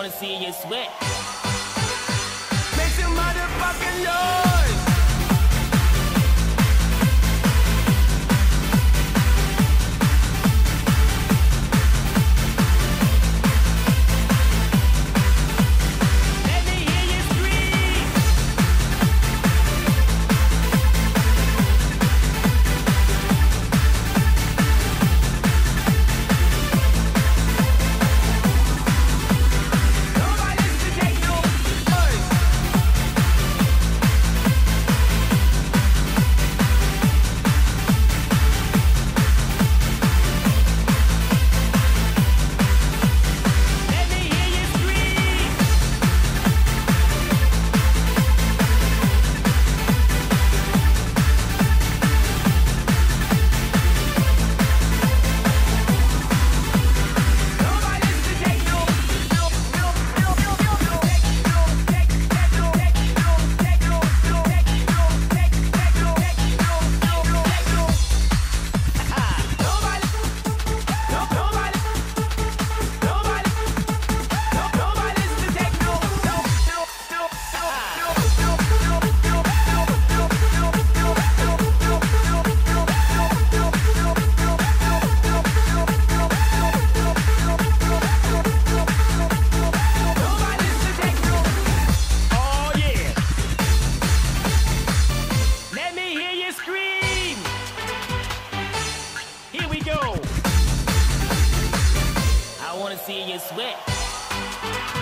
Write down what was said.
wanna see you sweat. See you sweat.